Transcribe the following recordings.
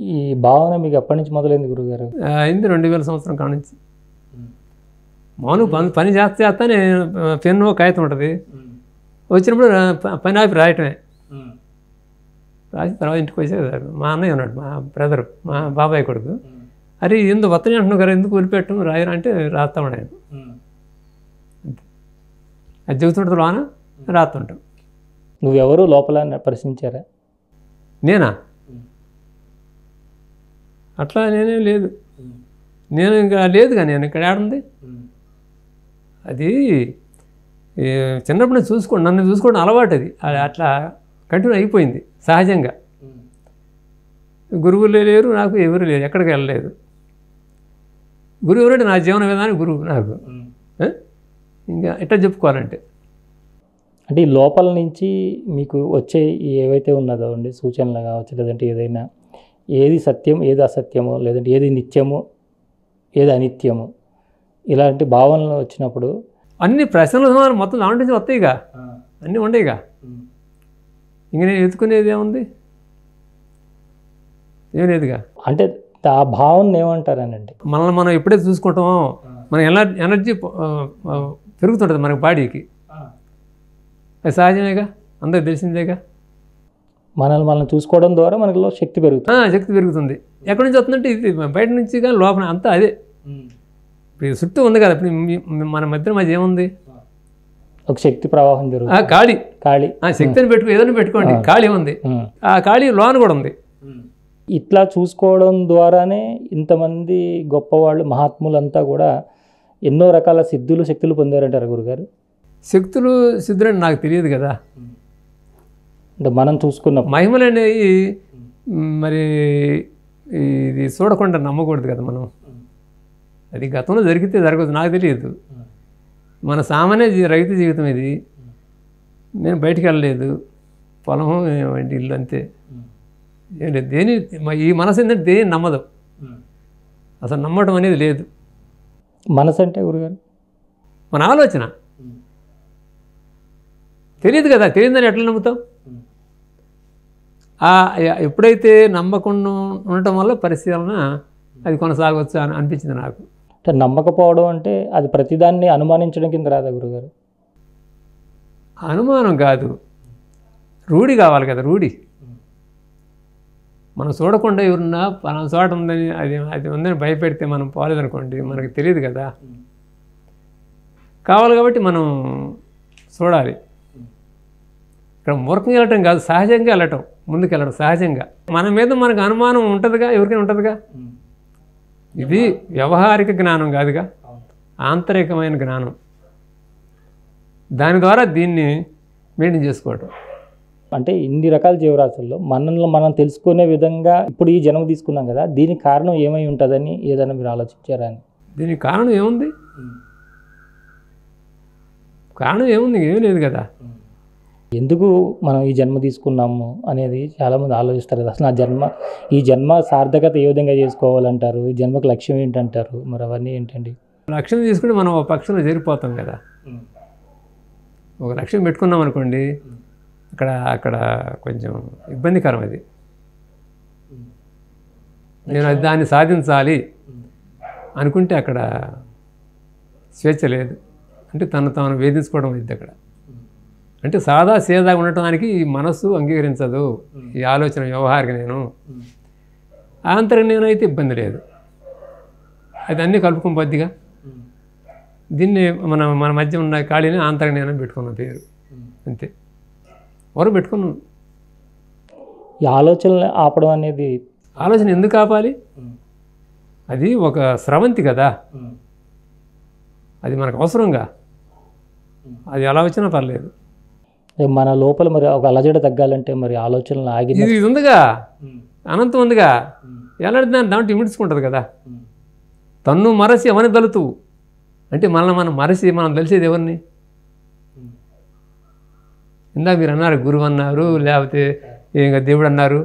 ఈ భావన మీకు ఎప్పటి నుంచి మొదలైంది గురుగారు? అయింది రెండు వేల సంవత్సరం కాడ నుంచి. మామూలు పని పని చేస్తే చేస్తానే పెన్ను కాగితం ఉంటుంది. వచ్చినప్పుడు పని ఆపి రాయటమే. రాసి తర్వాత ఇంటికి వచ్చేదారు మా అన్నయ్య ఉన్నాడు మా బ్రదర్ మా బాబాయ్ కొడుకు. అరే ఎందుకు వత్తనే అంటున్నావు కదా ఎందుకు వదిలిపెట్టం రాయరా అంటే రాస్తాడు ఆయన అది చెబుతుంటుంది లోన రాస్తుంటాం నువ్వెవరు? లోపల ప్రశ్నించారా నేనా? అట్లా నేనేం లేదు. నేను ఇంకా లేదుగా నేను ఇక్కడ ఏడుంది అది చిన్నప్పుడు నేను చూసుకోండి నన్ను చూసుకోవడం అలవాటు అది. అది అట్లా కంటిన్యూ అయిపోయింది సహజంగా. గురువులు లేరు నాకు ఎవరు లేరు ఎక్కడికి వెళ్ళలేదు. గురువు ఎవరంటే నా జీవన విధానం గురువు నాకు? ఇంకా ఎట్లా చెప్పుకోవాలంటే. అంటే ఈ లోపల నుంచి మీకు వచ్చే ఏవైతే ఉన్నదో అండి సూచనలు కావచ్చు లేదంటే ఏదైనా ఏది సత్యం ఏది అసత్యమో లేదంటే ఏది నిత్యమో ఏది అనిత్యమో. ఇలాంటి భావనలు వచ్చినప్పుడు అన్ని ప్రశ్నలు మొత్తం దాంట్లో నుంచి వస్తాయిగా. అన్నీ ఉండేగా ఇంక నేను ఎత్తుకునేది ఏముంది? ఏం లేదుగా. అంటే ఆ భావన ఏమంటారనండి? మనల్ని మనం ఎప్పుడైతే చూసుకుంటామో మన ఎనర్జీ ఎనర్జీ పెరుగుతుంటుంది మనకి బాడీకి. అది సహజమేగా? అందరికి తెలిసిందేగా? మనల్ని మనం చూసుకోవడం ద్వారా మనలో శక్తి పెరుగుతుంది. ఆ, శక్తి పెరుగుతుంది. ఎక్కడి నుంచి వస్తుందంటే ఇది బయట నుంచి కానీ లోపల అంతా అదే. ఇప్పుడు ఇది చుట్టూ ఉంది కదా ఇప్పుడు మన మధ్య మధ్య ఏముంది? ఒక శక్తి ప్రవాహం జరుగుతుంది. ఆ ఖాళీ. ఖాళీ. ఆ శక్తిని పెట్టుకో ఏదైనా పెట్టుకోండి ఖాళీ ఉంది. ఆ ఖాళీ లోన కూడా ఉంది. ఇట్లా చూసుకోవడం ద్వారానే ఇంతమంది గొప్పవాళ్ళు మహాత్ములంతా కూడా ఎన్నో రకాల సిద్ధులు శక్తులు పొందారంటారు గురుగారు? శక్తులు సిద్ధులని నాకు తెలియదు కదా. అంటే మనం చూసుకున్నప్పుడు. మహిమలు అనేవి మరి ఇది చూడకుండా నమ్మకూడదు కదా మనం. అది గతంలో జరిగితే జరగదు నాకు తెలియదు. మన సామాన్య రైతు జీవితం ఇది. నేను బయటికి వెళ్ళలేదు. పొలము ఏంటి ఇల్లు అంతే. ఏం లేదు. దేని ఈ మనసు ఏంటంటే దేని నమ్మదు. అసలు నమ్మటం అనేది లేదు. మనసు అంటే గురుగారు మన ఆలోచన. తెలియదు కదా తెలియదని ఎట్లా నమ్ముతాం? ఆ ఎ- ఎప్పుడైతే నమ్మకుండా ఉండటం వల్ల పరిశీలన అది కొనసాగవచ్చు అని అనిపించింది నాకు. అంటే నమ్మకపోవడం అంటే అది ప్రతిదాన్ని అనుమానించడం కింద రాదా గురుగారు? అనుమానం కాదు. రూఢి కావాలి కదా రూఢి. మనం చూడకుండా ఎవరున్నా పలానా చోట ఉందని అది అది ఉందని భయపెడితే మనం పోలేదనుకోండి మనకి తెలియదు కదా. కావాలి కాబట్టి మనం చూడాలి. ఇక్కడ మూర్ఖంగా వెళ్ళటం కాదు సహజంగా వెళ్ళటం. ముందుకు వెళ్ళడం సహజంగా. మన మీద మనకు అనుమానం ఉంటుందిగా? ఎవరికైనా ఉంటుందిగా? ఇది వ్యవహారిక జ్ఞానం కాదుగా? ఆంతరికమైన జ్ఞానం. దాని ద్వారా దీన్ని మెయింటైన్ చేసుకోవటం. అంటే ఇన్ని రకాల జీవరాశుల్లో మనల్ని మనం తెలుసుకునే విధంగా ఇప్పుడు ఈ జన్మ తీసుకున్నాం కదా దీనికి కారణం ఏమై ఉంటుందని ఏదైనా మీరు ఆలోచించారా అని? దీనికి కారణం ఏముంది? కారణం ఏముంది? ఏం లేదు కదా. ఎందుకు మనం ఈ జన్మ తీసుకున్నాము అనేది చాలామంది ఆలోచిస్తారు కదా. అసలు ఆ జన్మ ఈ జన్మ సార్థకత ఏ విధంగా చేసుకోవాలంటారు? ఈ జన్మకు లక్ష్యం ఏంటంటారు? మరి అవన్నీ ఏంటండి? లక్ష్యం తీసుకుంటే మనం ఒక పక్షంలో చేరిపోతాం కదా. ఒక లక్ష్యం పెట్టుకున్నాం అనుకోండి అక్కడ అక్కడ కొంచెం ఇబ్బందికరం అది. నేను అది దాన్ని సాధించాలి అనుకుంటే అక్కడ స్వేచ్ఛ లేదు. అంటే తను తాను వేధించుకోవడం ఇది అక్కడ. అంటే సాదా సేదా ఉండటానికి ఈ మనస్సు అంగీకరించదు. ఈ ఆలోచన వ్యవహారిక నేను. ఆంతరిక నేను అయితే ఇబ్బంది లేదు. అది అన్నీ కలుపుకొని పోద్దిగా. దీన్ని మన మన మధ్య ఉన్న ఖాళీని ఆంతరిక నేను పెట్టుకున్న పేరు. అంతే. ఎవరు పెట్టుకున్నాం ఈ ఆలోచనలు ఆపడం అనేది ఆలోచన ఎందుకు ఆపాలి? అది ఒక స్రవంతి కదా. అది మనకు అవసరంగా. అది ఎలా వచ్చినా పర్లేదు. మన లోపల మరి ఒక అలజడ తగ్గాలంటే మరి ఆలోచనలు ఆగి ఇది ఉందిగా. అనంతం ఉందిగా. ఎలాంటి దాన్ని దాంట్లో ఇమిడ్చుకుంటుంది కదా. తన్ను మరసి ఎవరిని తలుతూ అంటే మనల్ని మనం మరసి మనం తెలిసేది ఎవరిని? ఇందాక మీరు అన్నారు గురువు అన్నారు లేకపోతే ఇంకా దేవుడు అన్నారు?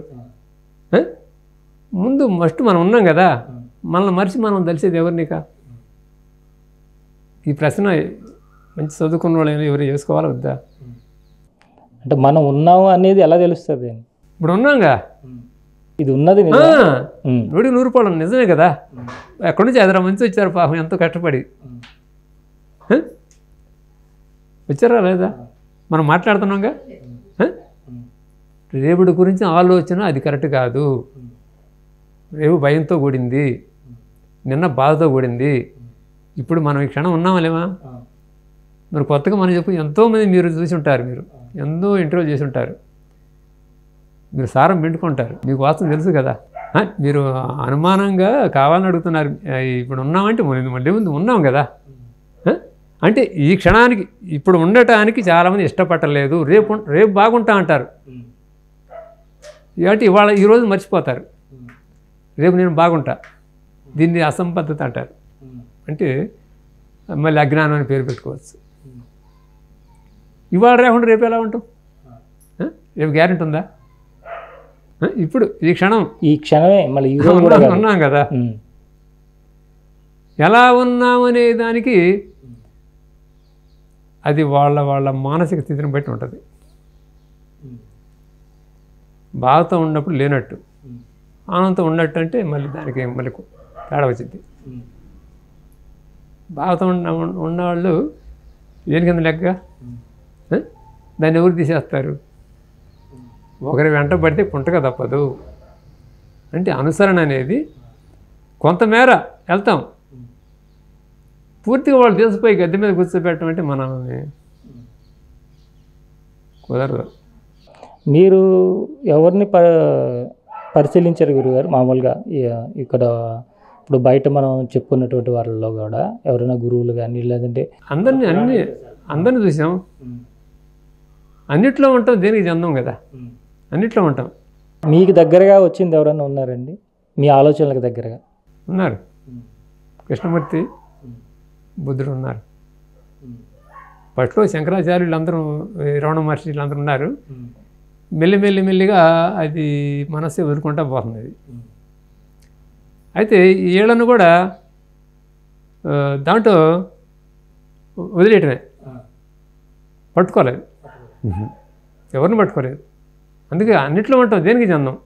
ముందు ఫస్ట్ మనం ఉన్నాం కదా. మనల్ని మరిచి మనం తెలిసేది ఎవరినిక ఈ ప్రశ్న మంచి చదువుకున్న వాళ్ళు ఎవరు చేసుకోవాలా వద్దా? అంటే మనం ఉన్నాము అనేది ఎలా తెలుస్తుంది? ఇప్పుడు ఉన్నాంగా? ఇది ఉన్నది. నూటికి నూరు రూపాయలు నిజమే కదా? ఎక్కడి నుంచి హైదరాబాద్ నుంచి వచ్చారు పాపం ఎంతో కష్టపడి? వచ్చారా లేదా? మనం మాట్లాడుతున్నాంగా? రేపుడు గురించి ఆలోచన అది కరెక్ట్ కాదు. రేపు భయంతో కూడింది. నిన్న బాధతో కూడింది. ఇప్పుడు మనం ఈ క్షణం ఉన్నామా లేవా? మరి కొత్తగా మనం చెప్పు ఎంతోమంది మీరు చూసి ఉంటారు మీరు. ఎంతో ఇంటర్వ్యూ చేసి ఉంటారు. మీరు సారం పిండుకుంటారు. మీకు వాస్తవం తెలుసు కదా. మీరు అనుమానంగా కావాలని అడుగుతున్నారు. ఇప్పుడు ఉన్నామంటే మళ్ళీ మళ్ళీ ముందు ఉన్నాం కదా. అంటే ఈ క్షణానికి ఇప్పుడు ఉండటానికి చాలామంది ఇష్టపడలేదు. రేపు రేపు బాగుంటా అంటారు. అంటే ఇవాళ ఈరోజు మర్చిపోతారు. రేపు నేను బాగుంటా. దీన్ని అసంబద్ధత అంటారు. అంటే మళ్ళీ అజ్ఞానం అని పేరు పెట్టుకోవచ్చు. ఇవాళ రాకుండా రేపు ఎలా ఉంటాం? రేపు గ్యారెంటీ ఉందా? ఇప్పుడు ఈ క్షణం ఈ క్షణమే మళ్ళీ ఉన్నాం- కాదు. ఎలా ఉన్నామనే దానికి అది వాళ్ళ వాళ్ళ మానసిక స్థితిని బట్టి ఉంటుంది బాధతో ఉన్నప్పుడు లేనట్టు ఆనందంతో ఉన్నట్టు అంటే మళ్ళీ దానికి మళ్ళీ తేడా వచ్చింది బాధతో ఉన్న ఉన్నవాళ్ళు దేని కింద లెక్క? దాన్ని ఎవరు తీసేస్తారు? ఒకరి వెంట పడితే పుంటక తప్పదు. అంటే అనుసరణ అనేది కొంతమేర వెళ్తాం. పూర్తిగా వాళ్ళు తీసిపోయి గద్దె మీద కూర్చోబెట్టడం అంటే మనల్ని కుదరదు. మీరు ఎవరిని ప పరిశీలించారు గురుగారు? మామూలుగా ఇక్కడ ఇప్పుడు బయట మనం చెప్పుకున్నటువంటి వాళ్ళలో కూడా ఎవరైనా గురువులు కానీ లేదంటే అందరినీ అన్ని అందరిని చూసాం. అన్నిట్లో ఉంటాం దేనికి చెందాం కదా? అన్నిట్లో ఉంటాం. మీకు దగ్గరగా వచ్చింది ఎవరైనా ఉన్నారండి? మీ ఆలోచనలకు దగ్గరగా? ఉన్నారు. కృష్ణమూర్తి బుద్ధుడు ఉన్నారు. ఫస్ట్లో శంకరాచార్యులు అందరూ రమణ మహర్షి వీళ్ళందరూ ఉన్నారు మెల్లి మెల్లి మెల్లిగా అది మనస్సే వదులుకుంటా పోతుంది అది అయితే ఈ ఏళ్ళను కూడా దాంట్లో వదిలేయటమే. పట్టుకోలేదు. ఎవరిని పట్టుకోలేదు. అందుకే అన్నిట్లో ఉంటాం. దేనికి చెందాం?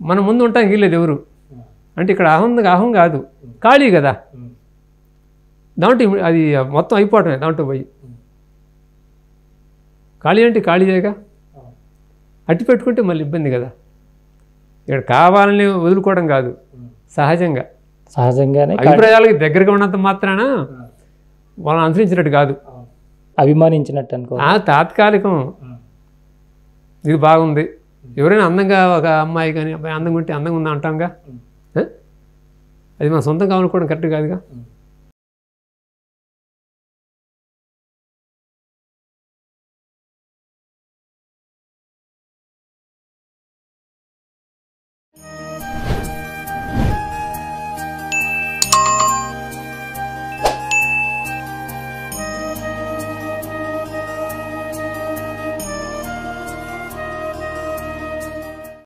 మన ముందు ఉంటాం వీలేదు ఎవరు? అంటే ఇక్కడ అహం అహం కాదు. ఖాళీ కదా. దాంట్లో అది మొత్తం అయిపోవటమే దాంట్లో పోయి. ఖాళీ అంటే ఖాళీ చేయగా? అట్టి పెట్టుకుంటే మళ్ళీ ఇబ్బంది కదా. ఇక్కడ కావాలని వదులుకోవడం కాదు. సహజంగా. సహజంగానే అభిప్రాయాలకి దగ్గరగా ఉన్నంత మాత్రాన వాళ్ళని అనుసరించినట్టు కాదు. అభిమానించినట్టు అనుకో ఆ తాత్కాలికం. ఇది బాగుంది. ఎవరైనా అందంగా ఒక అమ్మాయి కానీ అబ్బాయి అందంగా ఉంటే అందంగా ఉందా అంటాంగా? అది మన సొంతం కావాలనుకోవడం కరెక్ట్ కాదుగా?